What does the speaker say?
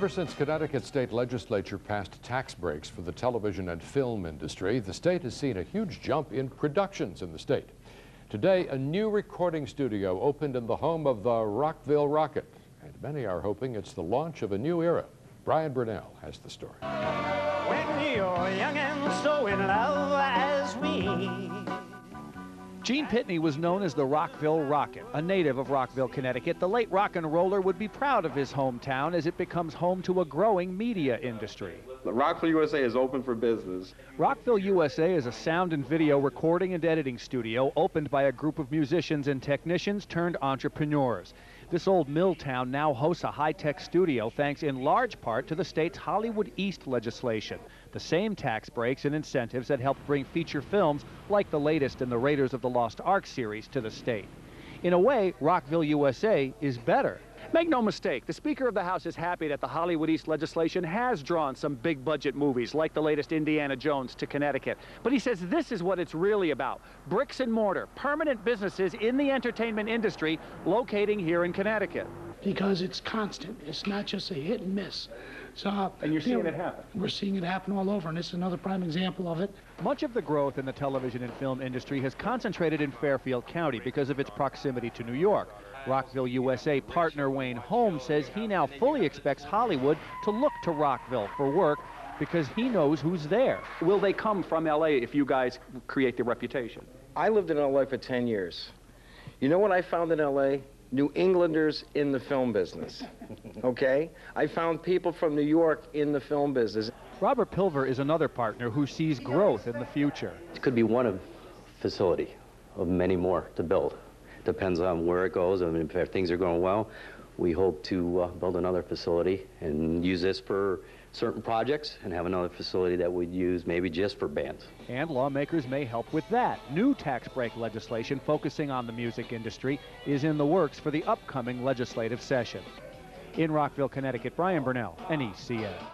Ever since Connecticut state legislature passed tax breaks for the television and film industry, the state has seen a huge jump in productions in the state. Today, a new recording studio opened in the home of the Rockville Rocket, and many are hoping it's the launch of a new era. Brian Burnell has the story. When you're young and so in love as we Gene Pitney was known as the Rockville Rocket. A native of Rockville, Connecticut, the late rock and roller would be proud of his hometown as it becomes home to a growing media industry. Rockville USA is open for business. Rockville USA is a sound and video recording and editing studio opened by a group of musicians and technicians turned entrepreneurs. This old mill town now hosts a high-tech studio thanks in large part to the state's Hollywood East legislation, the same tax breaks and incentives that helped bring feature films like the latest in the Raiders of the Lost Ark series to the state. In a way, Rockville USA is better. Make no mistake, the Speaker of the House is happy that the Hollywood East legislation has drawn some big budget movies, like the latest Indiana Jones, to Connecticut. But he says this is what it's really about bricks and mortar, permanent businesses in the entertainment industry locating here in Connecticut. Because it's constant, it's not just a hit and miss. So, uh, and you're seeing it happen. We're seeing it happen all over, and this is another prime example of it. Much of the growth in the television and film industry has concentrated in Fairfield County because of its proximity to New York. Rockville USA partner Wayne Holmes says he now fully expects Hollywood to look to Rockville for work because he knows who's there. Will they come from LA if you guys create the reputation? I lived in LA for 10 years. You know what I found in LA? New Englanders in the film business. Okay? I found people from New York in the film business. Robert Pilver is another partner who sees growth in the future. It could be one of facility of many more to build. Depends on where it goes. I mean, if things are going well, we hope to uh, build another facility and use this for certain projects and have another facility that we'd use maybe just for bands. And lawmakers may help with that. New tax break legislation focusing on the music industry is in the works for the upcoming legislative session. In Rockville, Connecticut, Brian Burnell, NECN.